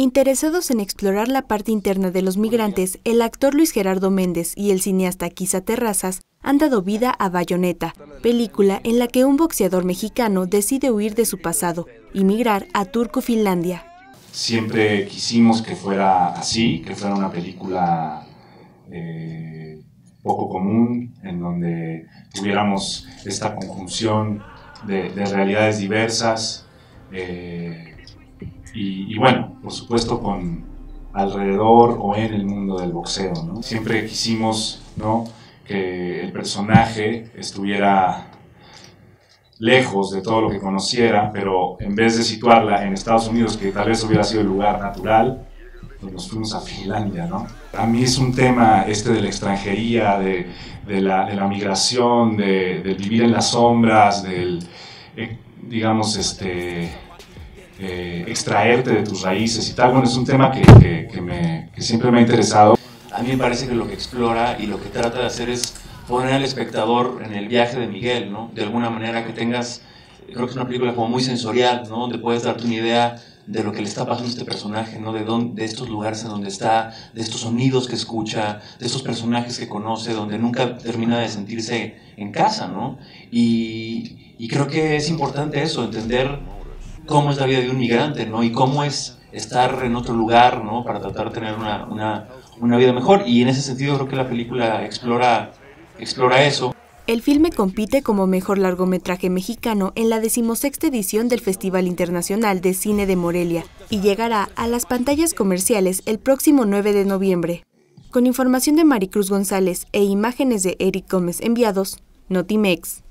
Interesados en explorar la parte interna de los migrantes, el actor Luis Gerardo Méndez y el cineasta Quisa Terrazas han dado vida a Bayonetta, película en la que un boxeador mexicano decide huir de su pasado y migrar a Turco, Finlandia. Siempre quisimos que fuera así, que fuera una película eh, poco común, en donde tuviéramos esta conjunción de, realidades diversas. Eh, y, bueno, por supuesto con alrededor o en el mundo del boxeo. Siempre quisimos ¿no? que el personaje estuviera lejos de todo lo que conociera, pero en vez de situarla en Estados Unidos, que tal vez hubiera sido el lugar natural, pues nos fuimos a Finlandia, ¿no? A mí es un tema este de la extranjería, de, de, la, de la, migración, de, vivir en las sombras, del, eh, digamos, este, eh, extraerte de tus raíces y tal. Bueno, es un tema que, que, me, que siempre me ha interesado. A mí me parece que lo que explora y lo que trata de hacer es poner al espectador en el viaje de Miguel, ¿no? De alguna manera que tengas, creo que es una película como muy sensorial, ¿no? Donde puedes darte una idea de lo que le está pasando a este personaje, ¿no? De, dónde, de estos lugares en donde está, de estos sonidos que escucha, de estos personajes que conoce, donde nunca termina de sentirse en casa, ¿no? Y, y creo que es importante eso, entender cómo es la vida de un migrante, ¿no? Y cómo es estar en otro lugar, ¿no? Para tratar de tener una, una, una vida mejor. Y en ese sentido creo que la película explora, explora eso. El filme compite como mejor largometraje mexicano en la decimosexta edición del Festival Internacional de Cine de Morelia y llegará a las pantallas comerciales el próximo 9 de noviembre. Con información de Maricruz González e imágenes de Eric Gómez enviados, Notimex.